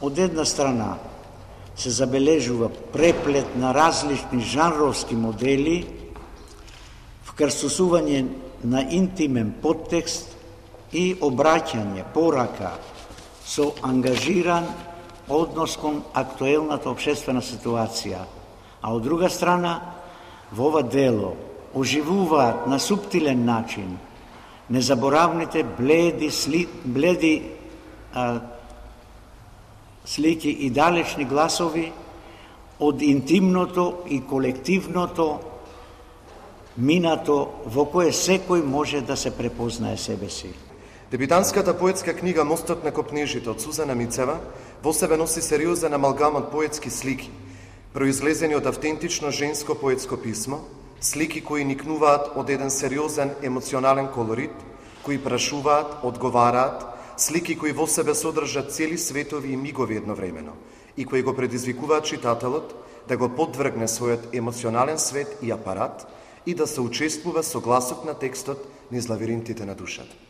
Од една страна се забележува преплет на различни жанровски модели, вкрсусување на интимен подтекст и обраќање, порака со ангажиран однос кон актуелната обществена ситуација, а од друга страна, во ова дело оживуваат на суптилен начин незаборавните бледи, сли, бледи а, слики и далечни гласови од интимното и колективното минато во кое секој може да се препознае себе си. Дебитанската поетска книга Мостот на копнежите од Сузана Мицева во себе носи сериозен амалгам од поетски слики, произлезени од автентично женско поетско писмо, слики кои никнуваат од еден сериозен емоционален колорит, кои прашуваат, одговараат, слики кои во себе содржат цели светови и мигови едновремено и кои го предизвикуваат читателот да го подвргне својот емоционален свет и апарат и да се учествува со гласот на текстот низ лавиринтите на душата.